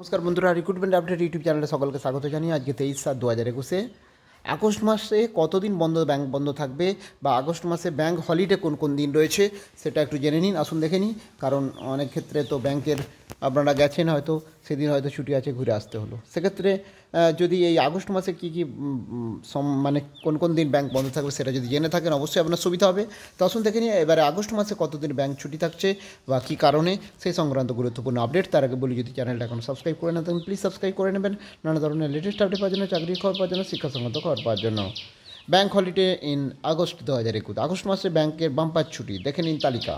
নমস্কার বন্ধুরা recruitment update YouTube চ্যানেলে সকলকে স্বাগত জানিয়ে আজকে তেইশ সাত দু হাজার একুশে। আগস্ট মাসে কতদিন বন্ধ ব্যাঙ্ক বন্ধ থাকবে বা আগস্ট মাসে ব্যাঙ্ক হলিডে কোন কোন দিন রয়েছে সেটা একটু জেনে নিন, আসুন দেখে নিন কারণ অনেক ক্ষেত্রে তো ব্যাংকের আপনারা গেছেন হয়তো, সেদিন হয়তো ছুটি আছে, ঘুরে আসতে হলো। সেক্ষেত্রে যদি এই আগস্ট মাসে কী কী মানে কোন কোন দিন ব্যাংক বন্ধ থাকবে সেটা যদি জেনে থাকেন, অবশ্যই আপনার সুবিধা হবে। তো আসুন দেখে নিই এবারে আগস্ট মাসে কতদিন ব্যাংক ছুটি থাকছে বা কী কারণে সেই সংক্রান্ত গুরুত্বপূর্ণ আপডেট তার আগে বলি, যদি চ্যানেলটা এখন সাবস্ক্রাইব করে না থাকেন প্লিজ সাবস্ক্রাইব করে নেবেন। নানা ধরনের লেটেস্ট আপডেট পাওয়ার জন্য চাকরি খবর পাওয়ার জন্য, শিক্ষা সংক্রান্ত খবর পাওয়ার জন্য। ব্যাংক হলিডে ইন আগস্ট দু হাজার একুশ। আগস্ট মাসে ব্যাংকের বাম্পার ছুটি। দেখে নিন তালিকা।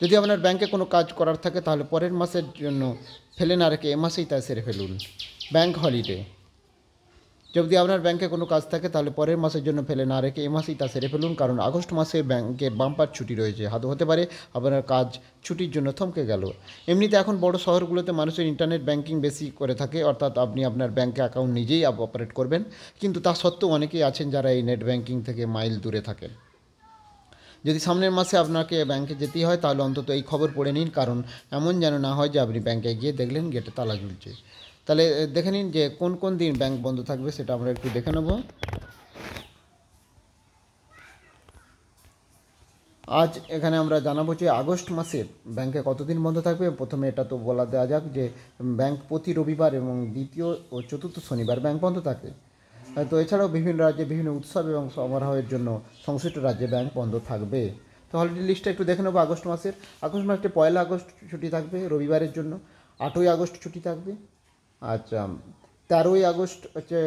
যদি আপনার ব্যাংকে কোনো কাজ করার থাকে, তাহলে পরের মাসের জন্য ফেলে না রেখে এ মাসেই তা সেরে ফেলুন। Bank holiday. যদি আপনার ব্যাংকে কোনো কাজ থাকে, তাহলে পরের মাসের জন্য ফেলে না রেখে এ মাসেই তা সেরে ফেলুন, কারণ আগস্ট মাসে ব্যাংকের বাম্পার ছুটি রয়েছে। হাতে হতে পারে আপনার কাজ ছুটির জন্য থমকে গেল। এমনিতে এখন বড় শহরগুলোতে মানুষের ইন্টারনেট ব্যাংকিং বেশি করে থাকে, অর্থাৎ আপনি আপনার ব্যাংকে অ্যাকাউন্ট নিজেই অপারেট করবেন। কিন্তু তা সত্ত্বেও অনেকেই আছেন যারা এই নেট ব্যাংকিং থেকে মাইল দূরে থাকেন। যদি সামনের মাসে আপনাকে ব্যাংকে যেতেই হয়, তাহলে অন্তত এই খবর পড়ে নিন, কারণ এমন যেন না হয় যে আপনি ব্যাংকে গিয়ে দেখলেন গেটে তালা ঝুলছে। তাহলে দেখে নিন যে কোন কোন দিন ব্যাংক বন্ধ থাকবে, সেটা আমরা একটু দেখে নেব। আজ এখানে আমরা জানাব যে আগস্ট মাসে ব্যাংকে কতদিন বন্ধ থাকবে। প্রথমে এটা তো বলা দেওয়া যাক যে, ব্যাংক প্রতি রবিবার এবং দ্বিতীয় ও চতুর্থ শনিবার ব্যাংক বন্ধ থাকে। তো এছাড়াও বিভিন্ন রাজ্যে বিভিন্ন উৎসব এবং সমারোহের জন্য সংশ্লিষ্ট রাজ্যে ব্যাংক বন্ধ থাকবে। তো হলিডে লিস্টটা একটু দেখে নেব আগস্ট মাসের। আগস্ট মাসে পয়লা আগস্ট ছুটি থাকবে রবিবারের জন্য। আটই আগস্ট ছুটি থাকবে। আচ্ছা তেরোই আগস্ট হচ্ছে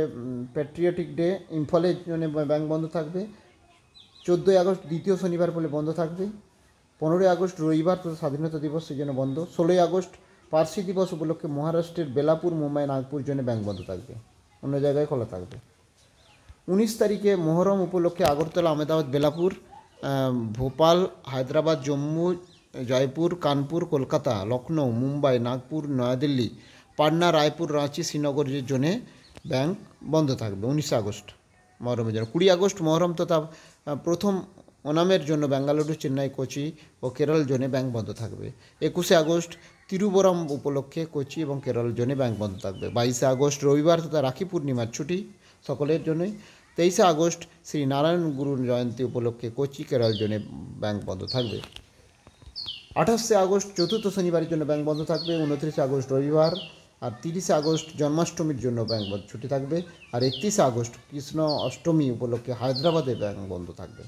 প্যাট্রিয়টিক ডে ইম্ফলের জন্য ব্যাংক বন্ধ থাকবে। চোদ্দোই আগস্ট দ্বিতীয় শনিবার বলে বন্ধ থাকবে। পনেরোই আগস্ট রবিবার তো স্বাধীনতা দিবস, সেই জন্য বন্ধ। ষোলোই আগস্ট পার্সি দিবস উপলক্ষে মহারাষ্ট্রের বেলাপুর, মুম্বাই, নাগপুর জন্য ব্যাংক বন্ধ থাকবে। অন্য জায়গায় খোলা থাকবে। উনিশ তারিখে মহরম উপলক্ষে আগরতলা, আহমেদাবাদ, বেলাপুর ভোপাল, হায়দ্রাবাদ, জম্মু, জয়পুর, কানপুর, কলকাতা লখনৌ মুম্বাই, নাগপুর, নয়াদিল্লি পাটনা, রায়পুর, রাঁচি শ্রীনগরের জন্য ব্যাংক বন্ধ থাকবে, উনিশে আগস্ট মহরমের জন্য কুড়ি আগস্ট মহরম তথা প্রথম ওনামের জন্য বেঙ্গালুরু চেন্নাই, কোচি ও কেরল জোনে ব্যাংক বন্ধ থাকবে। একুশে আগস্ট তিরুবরম উপলক্ষে কোচি এবং কেরল জোনে ব্যাংক বন্ধ থাকবে। বাইশে আগস্ট রবিবার তথা রাখি পূর্ণিমার ছুটি সকলের জন্যই। তেইশে আগস্ট শ্রী নারায়ণ গুরু জয়ন্তী উপলক্ষে কোচি, কেরল জোনে ব্যাংক বন্ধ থাকবে। আঠাশে আগস্ট চতুর্থ শনিবারের জন্য ব্যাংক বন্ধ থাকবে। উনত্রিশে আগস্ট রবিবার আর তিরিশে আগস্ট জন্মাষ্টমীর জন্য ব্যাংক বন্ধ, ছুটি থাকবে। আর একত্রিশে আগস্ট কৃষ্ণ অষ্টমী উপলক্ষে হায়দ্রাবাদে ব্যাংক বন্ধ থাকবে।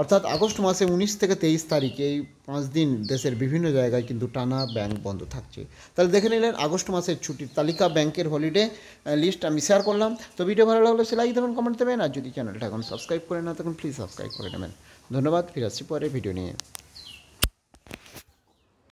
অর্থাৎ আগস্ট মাসে উনিশ থেকে তেইশ তারিখ এই পাঁচ দিন দেশের বিভিন্ন জায়গায় কিন্তু টানা ব্যাংক বন্ধ থাকছে। তাহলে দেখে নিলেন আগস্ট মাসের ছুটির তালিকা ব্যাংকের হলিডে লিস্ট আমি শেয়ার করলাম। তো ভিডিও ভালো লাগলে সে লাইক দেবেন কমেন্ট দেবেন। আর যদি চ্যানেলটা এখন সাবস্ক্রাইব করে না তখন প্লিজ সাবস্ক্রাইব করে নেবেন। ধন্যবাদ, ফিরে আসছি পরে ভিডিও নিয়ে।